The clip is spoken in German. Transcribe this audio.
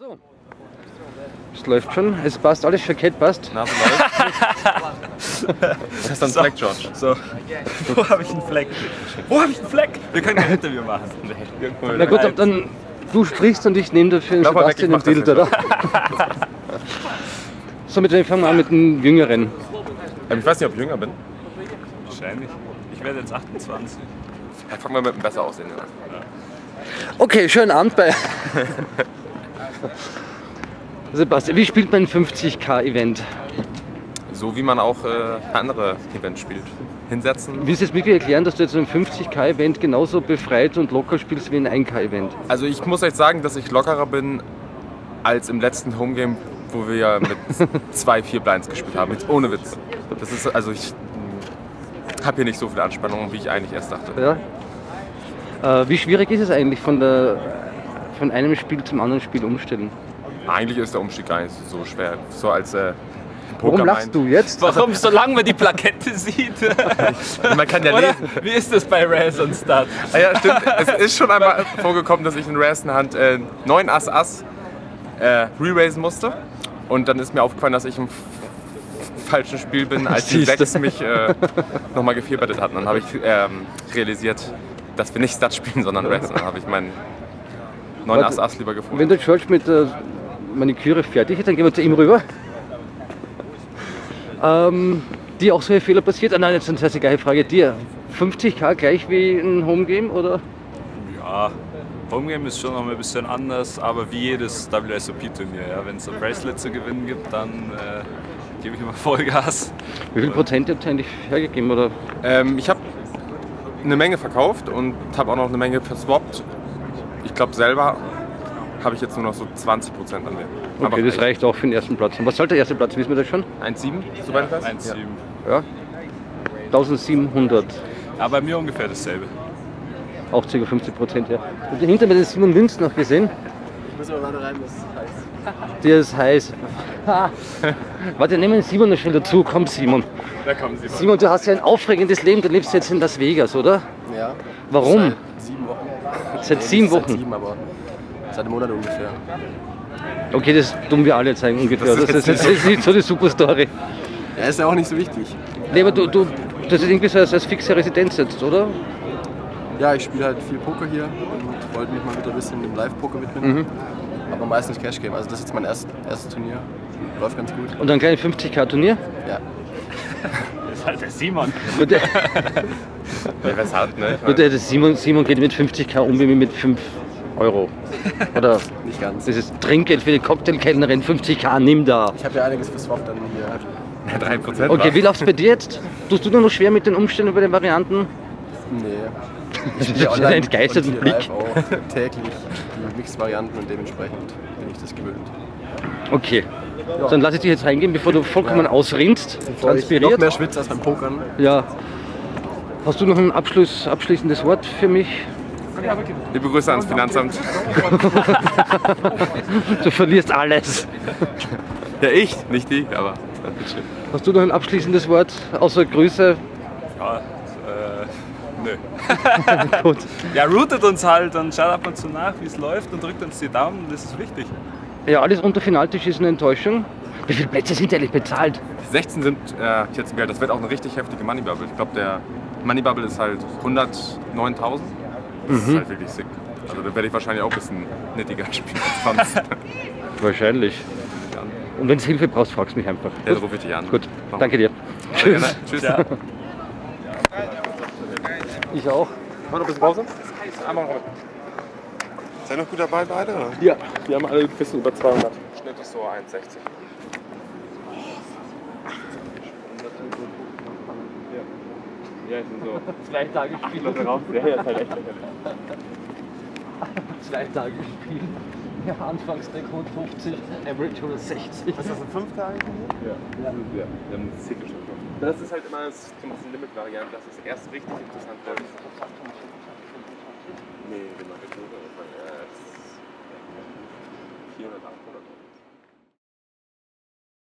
So. Es läuft schon, es passt, alles Jackett passt. Nase läuft. das ist dann So. Fleck, George. So, wo habe ich einen Fleck? Wo habe ich einen Fleck? Wir können kein Interview machen. Na gut, ob dann du sprichst und ich nehme dafür Glaub Sebastian im Bild, oder? so, mit wem fangen wir an? Mit dem Jüngeren. Ähm, ich weiß nicht, ob ich jünger bin. Wahrscheinlich. Ich werde jetzt 28. Ja, fangen wir mit einem besser aussehen an. Okay, schönen Abend bei. Sebastian, wie spielt man ein 50k-Event? So wie man auch äh, andere Events spielt. Hinsetzen. Willst du jetzt wirklich erklären, dass du jetzt ein 50k-Event genauso befreit und locker spielst wie ein 1k-Event? Also ich muss euch sagen, dass ich lockerer bin als im letzten Homegame, wo wir ja mit zwei, vier Blinds gespielt haben. Jetzt ohne Witz. Das ist, also ich habe hier nicht so viel Anspannung, wie ich eigentlich erst dachte. Ja? Äh, wie schwierig ist es eigentlich von, der, von einem Spiel zum anderen Spiel umstellen? Eigentlich ist der Umstieg gar nicht so schwer. So als äh, Warum Poker lachst du jetzt? Warum? Solange man die Plakette sieht. Man kann ja Oder? lesen. Wie ist das bei Raz und Start? Ah ja, stimmt. Es ist schon einmal vorgekommen, dass ich in Rares Hand äh, 9 Ass Ass äh, re-raisen musste. Und dann ist mir aufgefallen, dass ich im falschen Spiel bin, als die Siehste. 6 mich äh, nochmal gevierbettet hatten. Dann habe ich ähm, realisiert, dass wir nicht Stat spielen, sondern Rares. Dann habe ich meinen 9 Ass Ass lieber gefunden. Wenn der George mit der Maniküre fertig ist, dann gehen wir zu ihm rüber. Ähm, dir auch solche Fehler passiert? Ah nein, jetzt eine sehr geile Frage. Dir 50k gleich wie ein Homegame oder? Ja, Homegame ist schon noch mal ein bisschen anders, aber wie jedes WSOP-Turnier. Ja. Wenn es ein Bracelet zu gewinnen gibt, dann äh, gebe ich immer Vollgas. Wie viel Prozent habt ihr eigentlich hergegeben? Oder? Ähm, ich habe eine Menge verkauft und habe auch noch eine Menge verswappt. Ich glaube selber habe ich jetzt nur noch so 20 Prozent an dem. Okay, das reicht auch für den ersten Platz. Und was soll der erste Platz? Wissen wir das schon? 1,7, soweit ich weiß? 1,7. Ja. 1700. Ja, bei mir ungefähr dasselbe. Auch ca. 50 Prozent, ja. Und hinter mir den Simon Winz noch gesehen. Ich muss aber leider rein, das ist heiß. Der ist heiß. Warte, nehmen den Simon noch schnell dazu. Komm, Simon. Da kommen Sie. Simon, du hast ja ein aufregendes Leben. Du lebst jetzt in Las Vegas, oder? Ja. Warum? Seit sieben Wochen. Seit sieben nicht Seit Wochen. sieben, aber seit einem Monat ungefähr. Okay, das tun wir alle zeigen ungefähr. Das Das, ist das, ist nicht so die Superstory. Ja, ist ja auch nicht so wichtig. Nee, aber du, du, das ist irgendwie so als, als fixe Residenz jetzt, oder? Ja, ich spiele halt viel Poker hier und wollte mich mal wieder ein bisschen dem Live-Poker widmen. Mhm. Aber meistens Cash Game. Also das ist jetzt mein erst, erstes Turnier. Läuft ganz gut. Und ein kleines 50k-Turnier. Ja. Das ist halt der Simon. Und der, Ja, was hat, ne? Ich mein, und der der Simon, Simon geht mit 50k um wie mit 5 Euro. Oder Nicht ganz. das ist Trinkgeld für die Cocktailkellnerin, 50k, nimm da. Ich habe ja einiges für Swap dann hier. 3 Prozent. Okay, wie läuft's bei dir jetzt? Tust du nur noch schwer mit den Umständen bei den Varianten? Nee. Das spiele ist ein entgeisterten und hier Blick. live auch täglich die Mix-Varianten und dementsprechend bin ich das gewöhnt. Okay. So, dann lass ich dich jetzt reingehen, bevor du vollkommen ausrinnst, Bevor ich transpiriert. Noch mehr schwitze als beim Pokern. Ja. Hast du noch ein Abschluss, abschließendes Wort für mich? Liebe Grüße ans Finanzamt. Du verlierst alles. Ja, ich, nicht die, aber. Hast du noch ein abschließendes Wort, außer Grüße? Ja, äh, nö. Gut. Ja, routet uns halt und schaut ab und zu nach, wie es läuft und drückt uns die Daumen, das ist wichtig. Ja, alles unter Finaltisch ist eine Enttäuschung. Wie viele Plätze sind eigentlich bezahlt? 16 sind äh, jetzt im Geld. Das wird auch eine richtig heftige Money Bubble. Ich glaube, der Money Bubble ist halt 109.000. Das ist halt wirklich sick. Also da werde ich wahrscheinlich auch ein bisschen nettiger spielen als sonst. Wahrscheinlich. Und wenn du Hilfe brauchst, fragst mich einfach. Ja, dann rufe ich dich an. Gut, Machen danke dir. wir. Gerne. Tschüss. Ja. Ich auch. Machen wir noch ein bisschen Pause? Einmal noch. Seid noch gut dabei beide? Oder? Ja. Wir haben alle ein bisschen über 200. Schnitt ist so 1,60. Ja, sind so. Zwei Tage Spiel. raus. Ja, ja, ist halt echt lächerlich. Zwei Tage Spiel. Ja, Anfangsdeck 150, Average 160. Was ist das, ein 5 Tage? Ja, das ist, ja, wir haben das Ziel geschafft. Das ist halt immer das, so ein bisschen Limit-Variante, dass es erst richtig interessant genau, ich